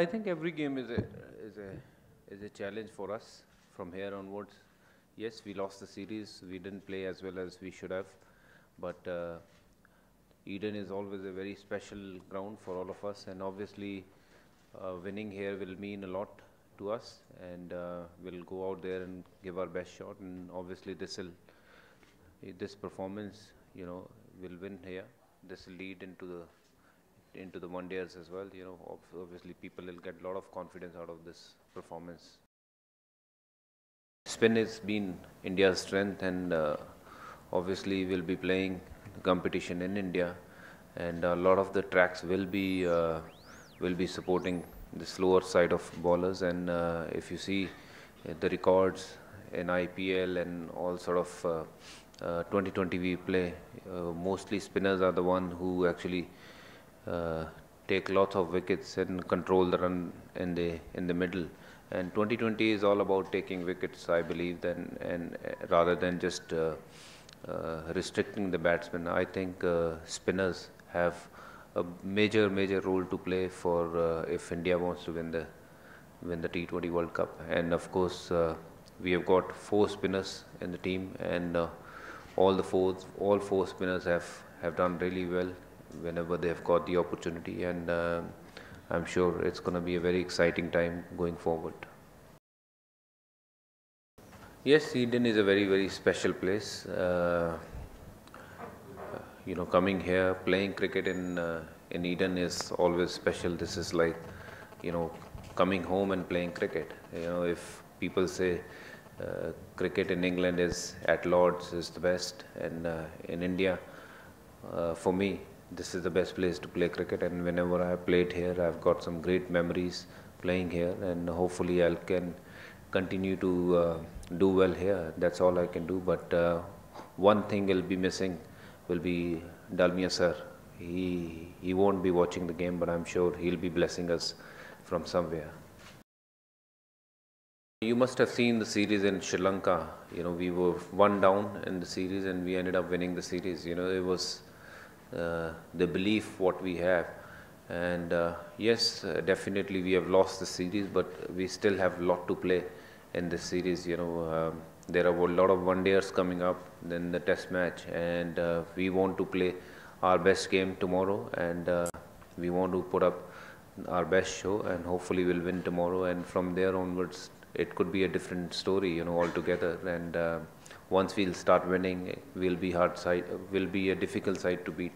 I think every game is a is a is a challenge for us from here onwards. Yes, we lost the series. We didn't play as well as we should have, but uh, Eden is always a very special ground for all of us, and obviously, uh, winning here will mean a lot to us, and uh, we'll go out there and give our best shot. And obviously, this will this performance, you know, will win here. This will lead into the into the one days as well. You know, obviously people will get a lot of confidence out of this performance. Spin has been India's strength, and uh, obviously we'll be playing the competition in India, and a lot of the tracks will be uh, will be supporting the slower side of bowlers. And uh, if you see uh, the records in IPL and all sort of uh, uh, Twenty20 we play, uh, mostly spinners are the one who actually uh, take lots of wickets and control the run in the in the middle. And Twenty20 is all about taking wickets, I believe, and uh, rather than just uh, restricting the batsmen. I think spinners have a major major role to play for if India wants to win the win the T20 World Cup. And of course, uh, we have got four spinners in the team, and uh, all the four all four spinners have have done really well whenever they have got the opportunity, and uh, I'm sure it's going to be a very exciting time going forward. Yes, Eden is a very very special place. Uh, you know, coming here, playing cricket in uh, in Eden is always special. This is like, you know, coming home and playing cricket. You know, if people say uh, cricket in England is at Lords is the best, and uh, in India, uh, for me, this is the best place to play cricket. And whenever I played here, I've got some great memories playing here, and hopefully I can continue to uh, do well here. That's all I can do. But uh, one thing will be missing will be Dalmia sir. He he won't be watching the game, but I'm sure he'll be blessing us from somewhere. You must have seen the series in Sri Lanka. You know, we were one down in the series and we ended up winning the series. You know, it was the belief what we have. And uh, yes, uh, definitely we have lost the series, but we still have a lot to play in this series. You know, um, there are a lot of one days coming up, then the test match, and uh, we want to play our best game tomorrow, and uh, we want to put up our best show, and hopefully we'll win tomorrow. And from there onwards, it could be a different story, you know, altogether. And uh, once we'll start winning, we'll be hard side, will be a difficult side to beat.